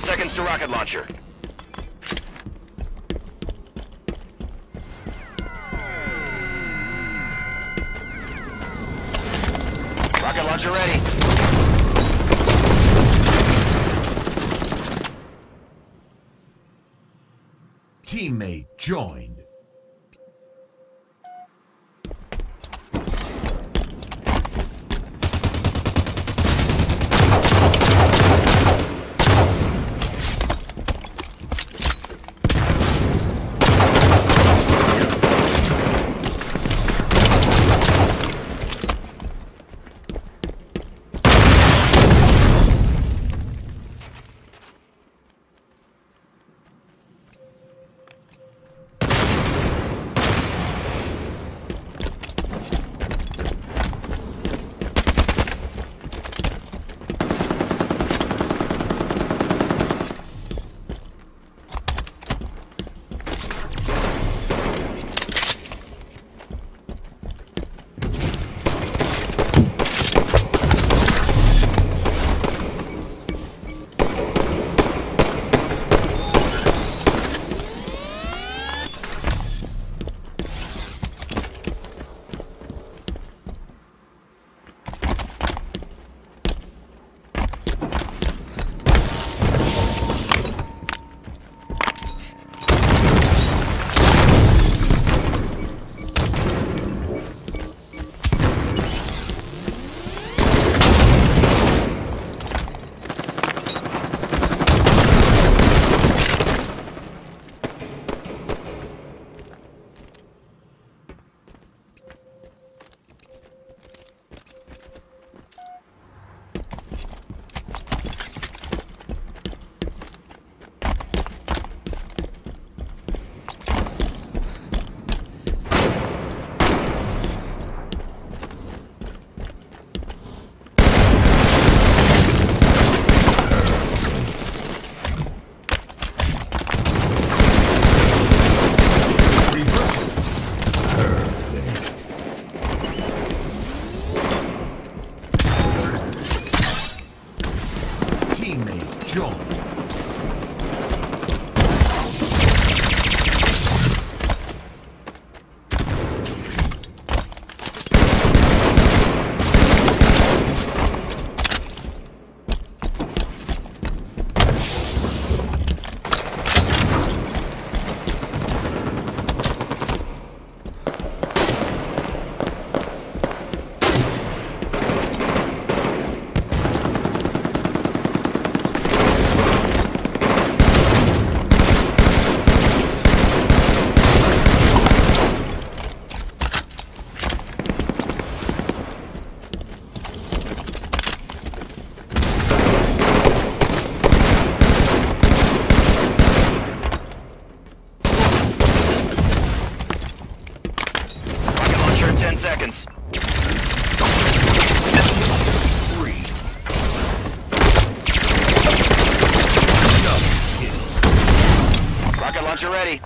seconds to rocket launcher. Rocket launcher ready. Teammate joined. Seconds. Three. Rocket launcher ready.